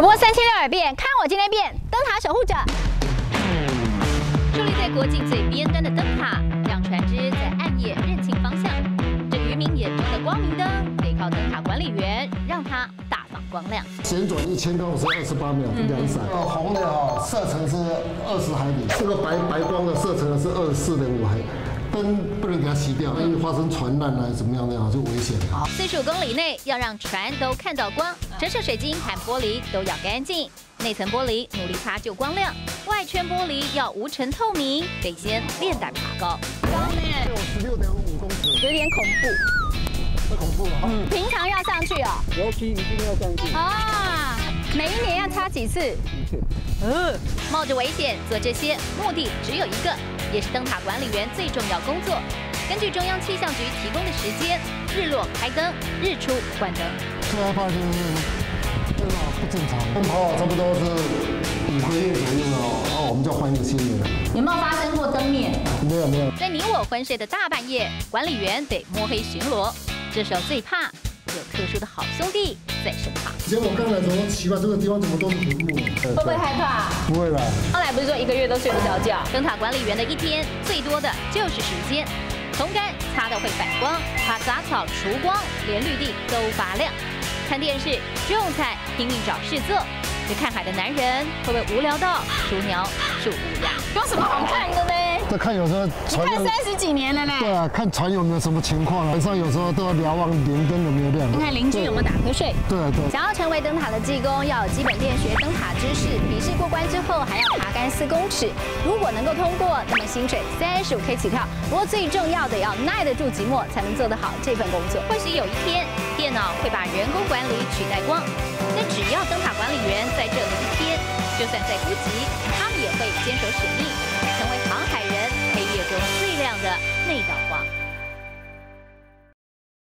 主播三千六百遍，看我今天变灯塔守护者。矗立在国境最边端的灯塔，让船只在暗夜认清方向。这渔民眼中的光明灯，得靠灯塔管理员让它大放光亮。旋转一千公尺二十八秒两闪。这个红的哈射程是二十海里，这个白白光的射程是二十四点五海。灯不能给它熄掉，因为发生传染啊，怎么样的啊，就危险。四十五公里内要让船都看到光，折射水晶和玻璃都要干净，内层玻璃努力擦就光亮，外圈玻璃要无尘透明，得先练胆爬高。高呢？有十六点五公尺，有点恐怖。太恐怖了。嗯，平常要上去哦。油梯一定要上去。啊，每一年要擦几次？一次。嗯，冒着危险做这些，目的只有一个。也是灯塔管理员最重要工作。根据中央气象局提供的时间，日落开灯，日出关灯。最害怕就是灯泡不正常，灯泡差不多是五个月左右了，哦，我们就换一个新的。有没有发生过灯灭？没有没有。在你我昏睡的大半夜，管理员得摸黑巡逻，这时候最怕有特殊的好兄弟。在身旁。以前我刚来的时候，奇怪这个地方怎么都是坟墓？会不会害怕？不会吧。后来不是说一个月都睡不着觉？灯塔管理员的一天最多的就是时间，从干擦的会反光，把杂草除光，连绿地都发亮。看电视、种菜，拼命找事做。这看海的男人会不会无聊到数鸟、数乌鸦？有什么好看的呢？在看有时候，你看三十几年了嘞。对啊，看船有没有什么情况，晚上有时候都要瞭望连灯有没有亮。你看邻居有没有打瞌睡？对对。想要成为灯塔的技工，要有基本电学、灯塔知识，笔试过关之后还要爬杆四公尺。如果能够通过，那么薪水三十五 K 起跳。不过最重要的要耐得住寂寞，才能做得好这份工作。或许有一天，电脑会把人工管理取代光，但只要灯塔管理员在这里一天，就算再孤寂，他们也会坚守使命。